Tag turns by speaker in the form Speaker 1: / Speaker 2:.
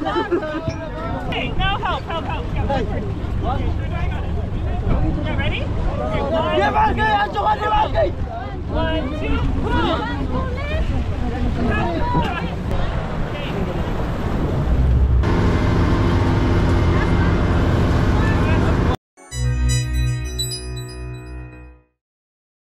Speaker 1: hey, now help, help, help. Okay, ready?
Speaker 2: Okay, one, two, one, two,